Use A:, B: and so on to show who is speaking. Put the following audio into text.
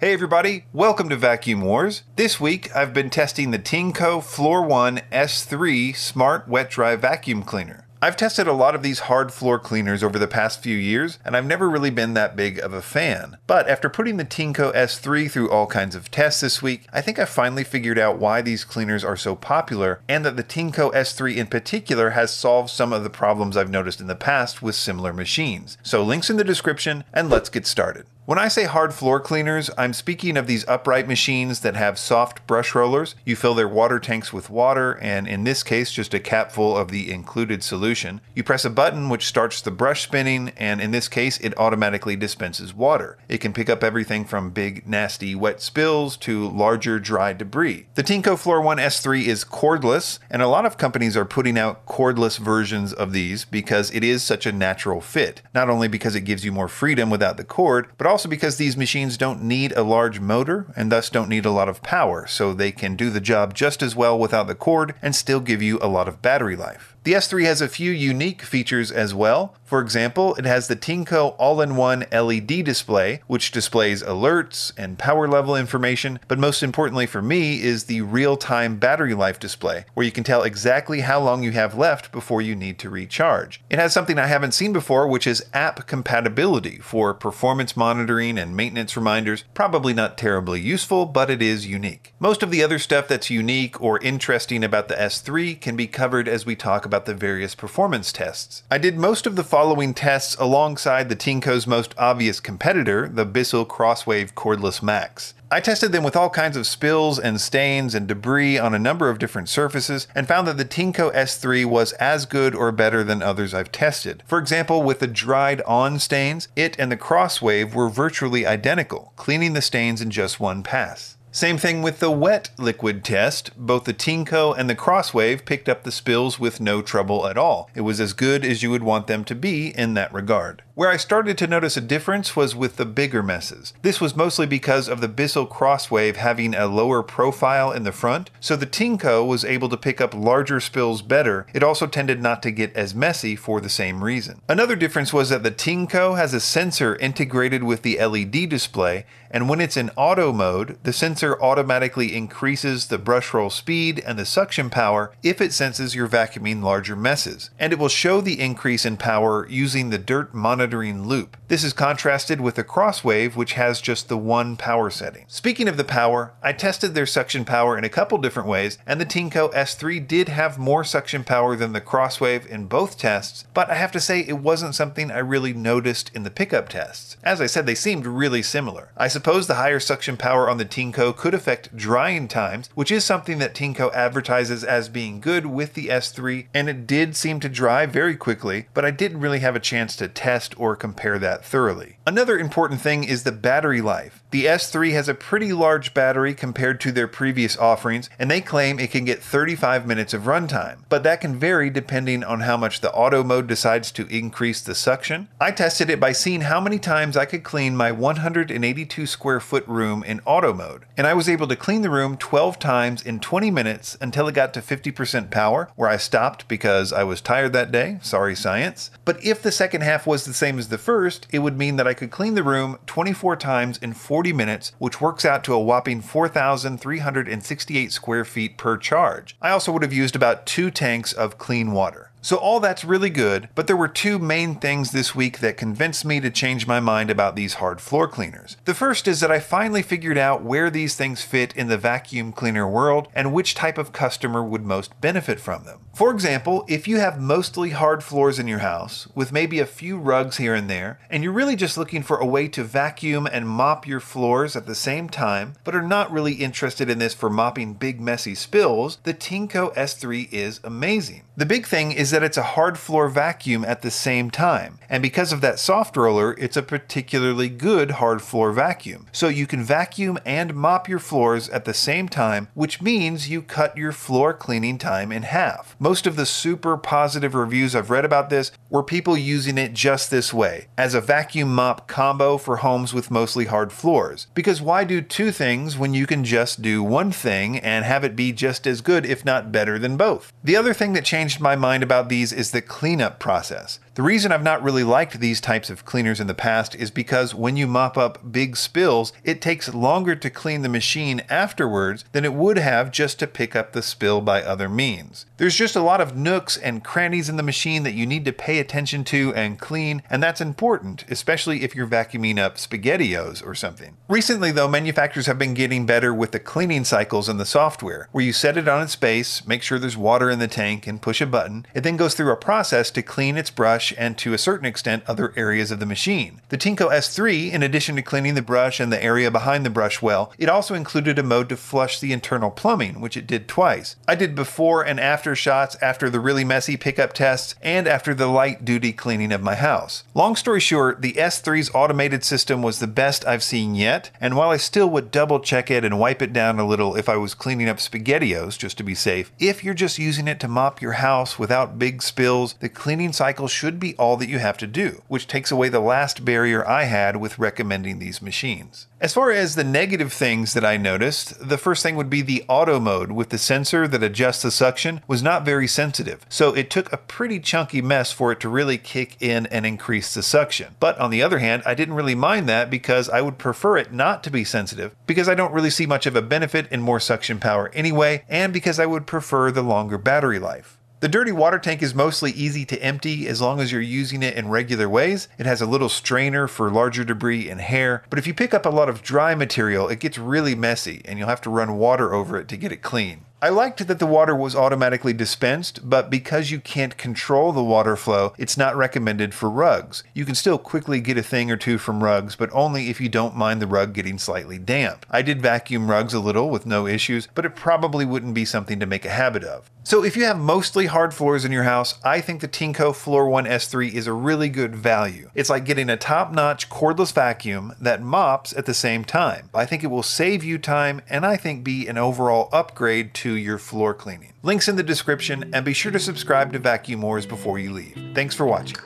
A: Hey everybody, welcome to Vacuum Wars. This week I've been testing the Tineco Floor 1 S3 Smart Wet Dry Vacuum Cleaner. I've tested a lot of these hard floor cleaners over the past few years, and I've never really been that big of a fan. But after putting the Tineco S3 through all kinds of tests this week, I think I finally figured out why these cleaners are so popular, and that the Tineco S3 in particular has solved some of the problems I've noticed in the past with similar machines. So links in the description, and let's get started. When I say hard floor cleaners, I'm speaking of these upright machines that have soft brush rollers. You fill their water tanks with water, and in this case, just a cap full of the included solution. You press a button which starts the brush spinning, and in this case, it automatically dispenses water. It can pick up everything from big, nasty, wet spills to larger, dry debris. The Tineco Floor 1 S3 is cordless, and a lot of companies are putting out cordless versions of these because it is such a natural fit. Not only because it gives you more freedom without the cord, but also also because these machines don't need a large motor and thus don't need a lot of power, so they can do the job just as well without the cord and still give you a lot of battery life. The S3 has a few unique features as well. For example, it has the Tineco all-in-one LED display, which displays alerts and power level information, but most importantly for me is the real-time battery life display, where you can tell exactly how long you have left before you need to recharge. It has something I haven't seen before, which is app compatibility for performance monitoring and maintenance reminders. Probably not terribly useful, but it is unique. Most of the other stuff that's unique or interesting about the S3 can be covered as we talk about the various performance tests. I did most of the following tests alongside the Tineco's most obvious competitor, the Bissell Crosswave Cordless Max. I tested them with all kinds of spills and stains and debris on a number of different surfaces and found that the Tineco S3 was as good or better than others I've tested. For example, with the dried on stains, it and the Crosswave were virtually identical, cleaning the stains in just one pass. Same thing with the wet liquid test. Both the Tineco and the Crosswave picked up the spills with no trouble at all. It was as good as you would want them to be in that regard. Where I started to notice a difference was with the bigger messes. This was mostly because of the Bissell Crosswave having a lower profile in the front, so the Tineco was able to pick up larger spills better. It also tended not to get as messy for the same reason. Another difference was that the Tineco has a sensor integrated with the LED display, and when it's in auto mode, the sensor automatically increases the brush roll speed and the suction power if it senses you're vacuuming larger messes, and it will show the increase in power using the dirt monitoring loop. This is contrasted with the Crosswave, which has just the one power setting. Speaking of the power, I tested their suction power in a couple different ways, and the Tineco S3 did have more suction power than the Crosswave in both tests, but I have to say it wasn't something I really noticed in the pickup tests. As I said, they seemed really similar. I suppose the higher suction power on the Tineco could affect drying times, which is something that Tineco advertises as being good with the S3, and it did seem to dry very quickly, but I didn't really have a chance to test or compare that thoroughly. Another important thing is the battery life. The S3 has a pretty large battery compared to their previous offerings, and they claim it can get 35 minutes of runtime, but that can vary depending on how much the auto mode decides to increase the suction. I tested it by seeing how many times I could clean my 182 square foot room in auto mode, and I was able to clean the room 12 times in 20 minutes until it got to 50% power, where I stopped because I was tired that day. Sorry, science. But if the second half was the same as the first, it would mean that I could clean the room 24 times in 40 minutes, which works out to a whopping 4,368 square feet per charge. I also would have used about two tanks of clean water. So, all that's really good, but there were two main things this week that convinced me to change my mind about these hard floor cleaners. The first is that I finally figured out where these things fit in the vacuum cleaner world and which type of customer would most benefit from them. For example, if you have mostly hard floors in your house, with maybe a few rugs here and there, and you're really just looking for a way to vacuum and mop your floors at the same time, but are not really interested in this for mopping big messy spills, the Tineco S3 is amazing. The big thing is that it's a hard floor vacuum at the same time, and because of that soft roller, it's a particularly good hard floor vacuum. So you can vacuum and mop your floors at the same time, which means you cut your floor cleaning time in half. Most of the super positive reviews I've read about this were people using it just this way, as a vacuum mop combo for homes with mostly hard floors. Because why do two things when you can just do one thing and have it be just as good, if not better than both? The other thing that changed my mind about these is the cleanup process. The reason I've not really liked these types of cleaners in the past is because when you mop up big spills, it takes longer to clean the machine afterwards than it would have just to pick up the spill by other means. There's just a lot of nooks and crannies in the machine that you need to pay attention to and clean, and that's important, especially if you're vacuuming up SpaghettiOs or something. Recently, though, manufacturers have been getting better with the cleaning cycles in the software, where you set it on its base, make sure there's water in the tank, and push a button. It then goes through a process to clean its brush and, to a certain extent, other areas of the machine. The Tineco S3, in addition to cleaning the brush and the area behind the brush well, it also included a mode to flush the internal plumbing, which it did twice. I did before and after shots after the really messy pickup tests and after the light duty cleaning of my house. Long story short, the S3's automated system was the best I've seen yet, and while I still would double check it and wipe it down a little if I was cleaning up SpaghettiOs just to be safe, if you're just using it to mop your house without big spills, the cleaning cycle should be all that you have to do, which takes away the last barrier I had with recommending these machines. As far as the negative things that I noticed, the first thing would be the auto mode with the sensor that adjusts the suction was not very sensitive, so it took a pretty chunky mess for it to really kick in and increase the suction. But on the other hand, I didn't really mind that because I would prefer it not to be sensitive because I don't really see much of a benefit in more suction power anyway, and because I would prefer the longer battery life. The dirty water tank is mostly easy to empty as long as you're using it in regular ways. It has a little strainer for larger debris and hair, but if you pick up a lot of dry material, it gets really messy and you'll have to run water over it to get it clean. I liked that the water was automatically dispensed, but because you can't control the water flow, it's not recommended for rugs. You can still quickly get a thing or two from rugs, but only if you don't mind the rug getting slightly damp. I did vacuum rugs a little with no issues, but it probably wouldn't be something to make a habit of. So if you have mostly hard floors in your house, I think the Tineco Floor 1 S3 is a really good value. It's like getting a top-notch cordless vacuum that mops at the same time. I think it will save you time and I think be an overall upgrade to your floor cleaning. Links in the description and be sure to subscribe to Vacuum Wars before you leave. Thanks for watching.